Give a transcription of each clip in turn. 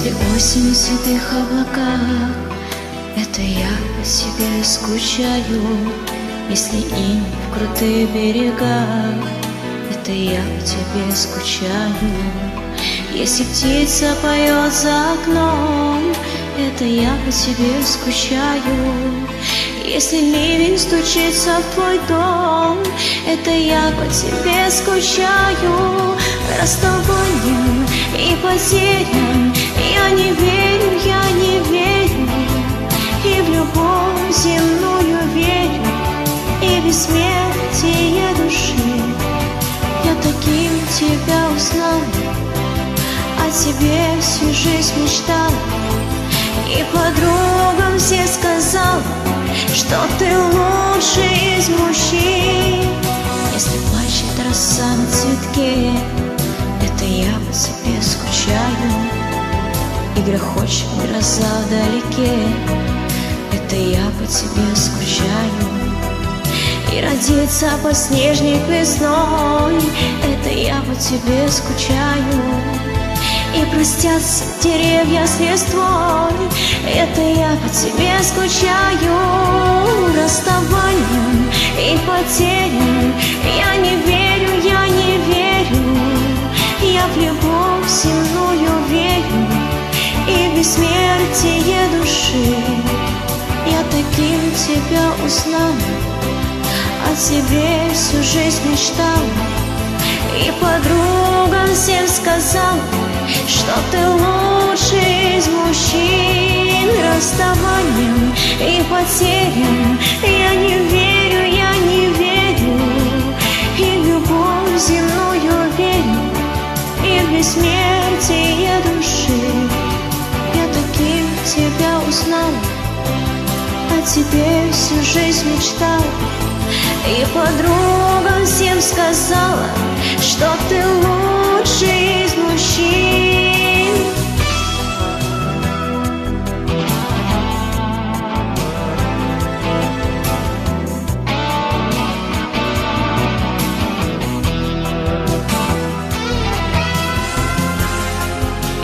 песен в седых облаках Это я по себе скучаю. Если им в крутые берега Это я по тебе скучаю. Если птица поет за окном Это я по тебе скучаю. Если ливень стучится в твой дом, Это я по тебе скучаю. Расставанием и потерям не верю, я не верю. И в любовь земную верю И в бессмертие души. Я таким тебя узнал О тебе всю жизнь мечтал И подругам все сказал что ты лучший из мужчин. Если плачет роса на цветке И грохочет гроза вдалеке. Это я по тебе скучаю. И родится подснежник весной. Это я по тебе скучаю. И простятся деревья с листвой. Это я по тебе скучаю. Расставанием и потерям Я не верю, я не верю. Я в любовь земную бессмертие души. Я таким тебя узнала О тебе всю жизнь мечтала. И подругам всем сказала что ты лучший из мужчин. Расставанием и потерям тебе всю жизнь мечтал И подругам всем сказала Что ты лучший из мужчин.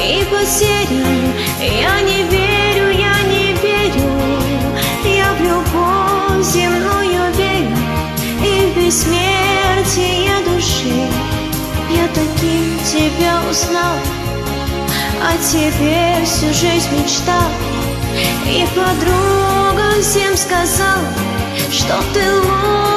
И потерян Я не узнал О тебе всю жизнь мечтал. И подругам всем сказал Что ты лучше